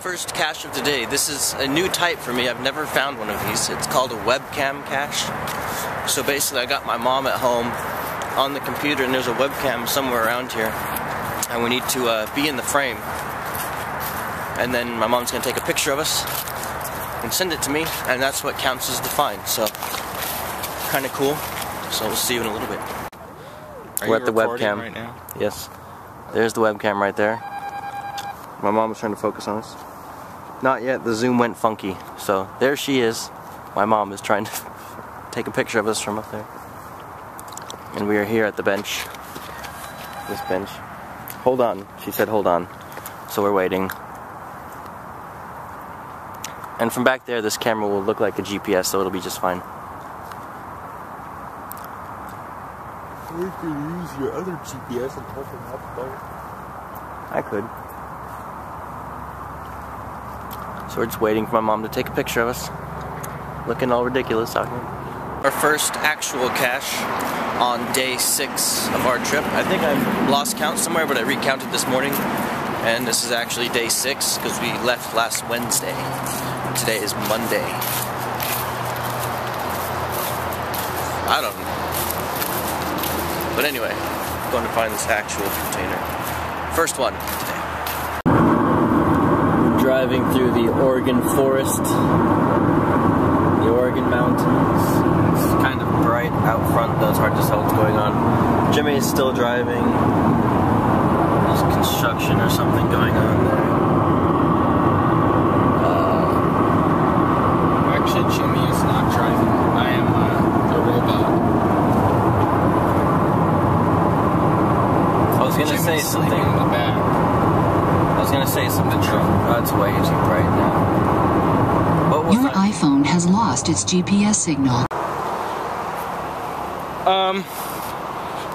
First cache of the day. This is a new type for me. I've never found one of these. It's called a webcam cache. So basically I got my mom at home on the computer and there's a webcam somewhere around here. And we need to uh, be in the frame. And then my mom's gonna take a picture of us and send it to me and that's what counts as the find. So kind of cool. So we'll see you in a little bit. Are We're at the webcam. right now? Yes. There's the webcam right there. My mom was trying to focus on us. Not yet, the zoom went funky. So there she is. My mom is trying to take a picture of us from up there. And we are here at the bench. This bench. Hold on. She said hold on. So we're waiting. And from back there, this camera will look like a GPS, so it'll be just fine. You could use your other GPS and open up both. I could. Waiting for my mom to take a picture of us. Looking all ridiculous out here. Our first actual cache on day six of our trip. I think I've lost count somewhere, but I recounted this morning. And this is actually day six because we left last Wednesday. Today is Monday. I don't know. But anyway, going to find this actual container. First one. Driving through the Oregon forest, the Oregon mountains. It's kind of bright out front, though it's hard to tell what's going on. Jimmy is still driving. There's construction or something going on there. Uh, Actually, Jimmy is not driving. I am uh, the robot. I was gonna say something. In the back. I was gonna say something. It's way too bright now. What was Your I? iPhone has lost its GPS signal. Um,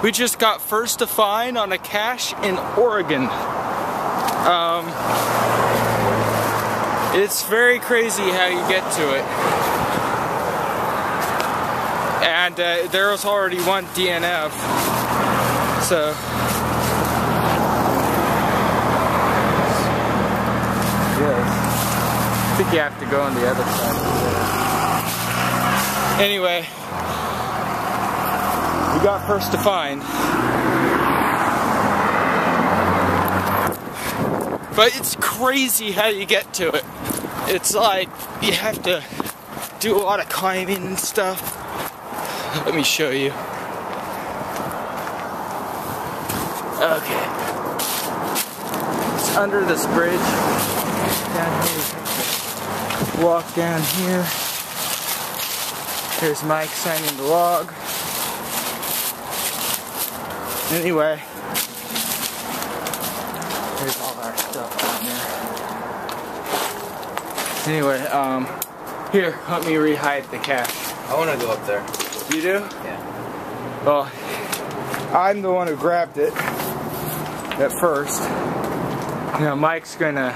we just got first to find on a cache in Oregon. Um, it's very crazy how you get to it. And uh, there was already one DNF. So. Yes. I think you have to go on the other side. Anyway, we got first to find. But it's crazy how you get to it. It's like you have to do a lot of climbing and stuff. Let me show you. Okay. It's under this bridge. Down here. You have to Walk down here. Here's Mike signing the log. Anyway, here's all our stuff down there. Anyway, um, here, let me rehide the cache. I want to go up there. You do? Yeah. Well, I'm the one who grabbed it at first. Now Mike's gonna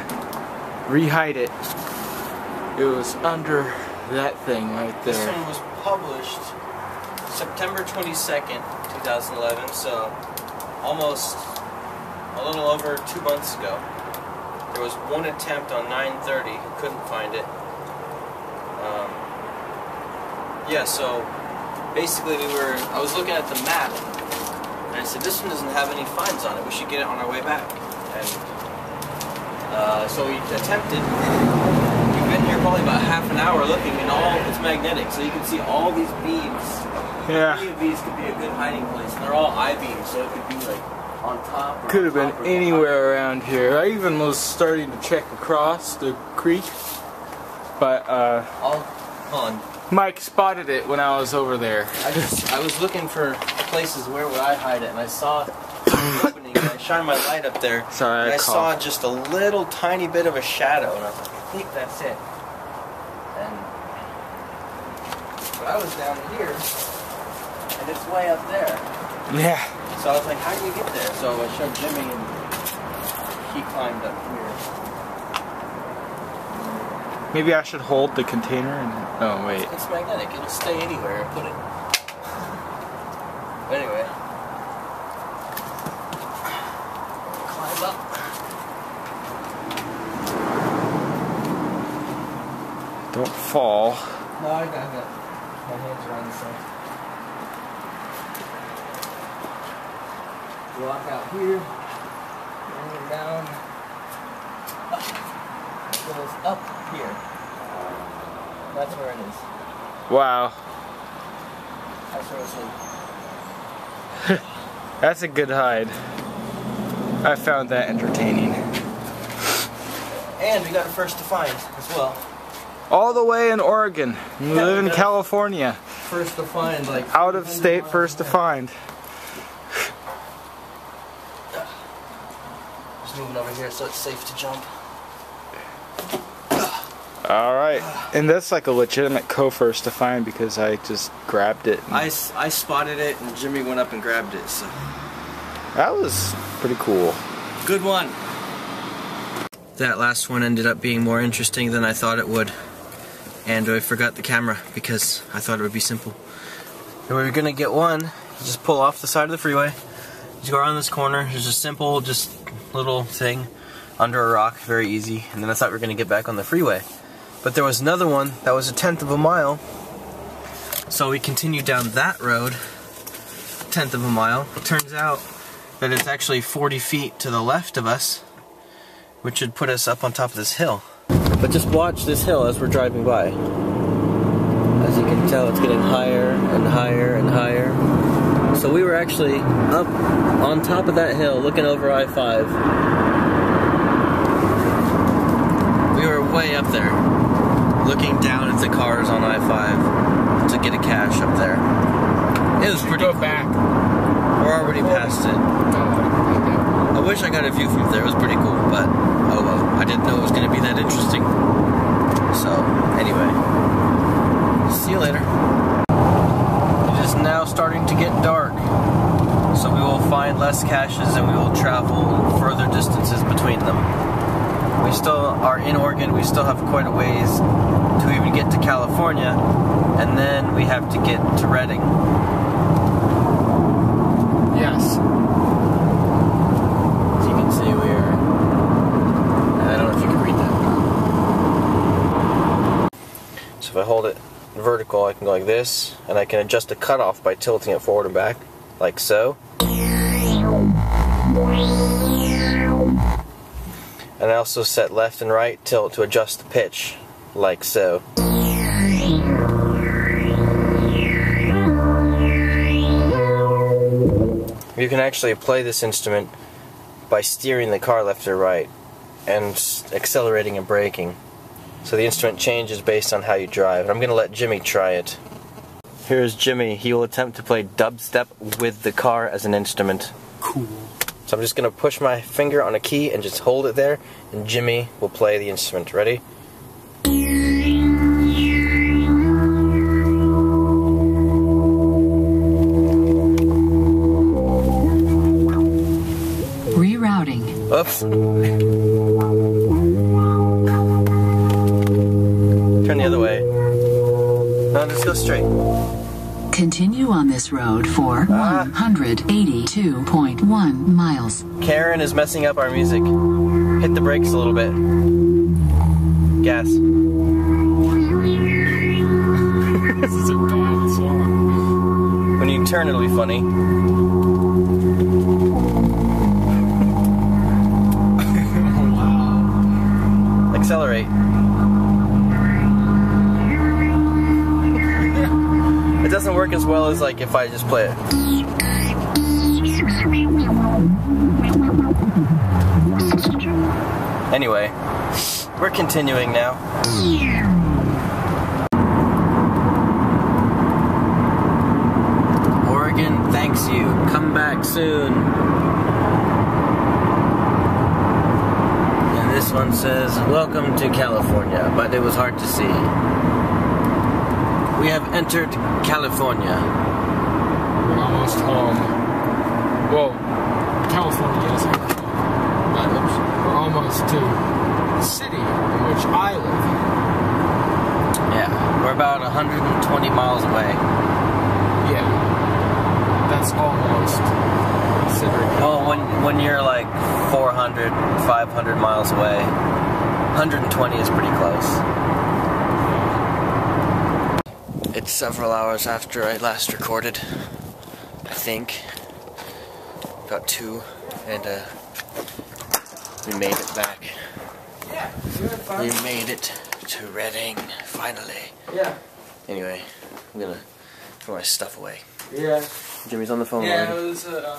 rehide it. It was under that thing right there. This one was published September 22nd, 2011, so almost a little over two months ago. There was one attempt on 930 who couldn't find it. Um, yeah, so basically we were, I was looking at the map and I said, this one doesn't have any finds on it. We should get it on our way back. And uh, so we attempted. We've been here probably about half an hour looking, and all it's magnetic, so you can see all these beams. Yeah. Any of these could be a good hiding place, and they're all I beams, so it could be like on top. Or Could have been anywhere around here. I even was starting to check across the creek, but uh. All, hold on. Mike spotted it when I was over there. I just I was looking for places where would I hide it, and I saw opening. I shined my light up there, Sorry, and I I saw just a little tiny bit of a shadow, and I was like, I think that's it. And but I was down here, and it's way up there. Yeah. So I was like, how do you get there? So I showed Jimmy, and he climbed up here. Maybe I should hold the container and. Oh wait. It's magnetic. It'll stay anywhere. Put it. But anyway. Climb up. Don't fall. No, I got, I got my hands around the side. Walk out here, and down. Up. It goes up here. That's where it is. Wow. That's where it's. That's a good hide. I found that entertaining. And we got a first to find as well. All the way in Oregon. We Yeah, live in California. First to find, like Out of state, first to find. Just moving over here so it's safe to jump. All right. And that's like a legitimate co-first to find because I just grabbed it. I, I spotted it and Jimmy went up and grabbed it. So that was pretty cool. good one. That last one ended up being more interesting than I thought it would. And I forgot the camera because I thought it would be simple. And we were gonna get one, just pull off the side of the freeway, just go around this corner, there's a simple, just little thing under a rock, very easy, and then I thought we were gonna get back on the freeway. But there was another one that was a tenth of a mile, so we continued down that road, tenth of a mile. It turns out that it's actually 40 feet to the left of us, which would put us up on top of this hill. But just watch this hill as we're driving by. As you can tell, it's getting higher and higher and higher. So we were actually up on top of that hill looking over I 5. We were way up there, looking down at the cars on I 5 to get a cache up there. It was pretty Go cool. back. We're already past it. Oh, I wish I got a view from there. It was pretty cool, but oh well. I didn't know it was going to be that interesting. So, anyway. See you later. It is now starting to get dark. So we will find less caches and we will travel further distances between them. We still are in Oregon. We still have quite a ways to even get to California. And then we have to get to Redding. Yes. As you can see, we are. I don't know if you can read that. So if I hold it vertical, I can go like this, and I can adjust the cutoff by tilting it forward and back, like so. And I also set left and right tilt to adjust the pitch, like so. You can actually play this instrument by steering the car left or right and accelerating and braking. So the instrument changes based on how you drive. And I'm going to let Jimmy try it. Here's Jimmy. He will attempt to play dubstep with the car as an instrument. Cool. So I'm just going to push my finger on a key and just hold it there, and Jimmy will play the instrument. Ready? Rerouting. Oops. Go straight. Continue on this road for Ah. 182.1 miles. Karen is messing up our music. Hit the brakes a little bit. Gas. this is a bad song. When you turn, it'll be funny. As well as like if I just play it. Anyway, we're continuing now. Oregon thanks you. Come back soon. And this one says, Welcome to California, but it was hard to see. We have entered California. We're almost home. Well, California is home. But we're almost to the city in which I live. Yeah, we're about 120 miles away. Yeah. That's almost considering. Well, oh, when, when you're like 400, 500 miles away, 120 is pretty close. Several hours after I last recorded. I think. About two. And uh, we made it back. Yeah, we had fun. We made it to Redding, finally. Yeah. Anyway, I'm gonna throw my stuff away. Yeah. Jimmy's on the phone. Yeah, it was uh,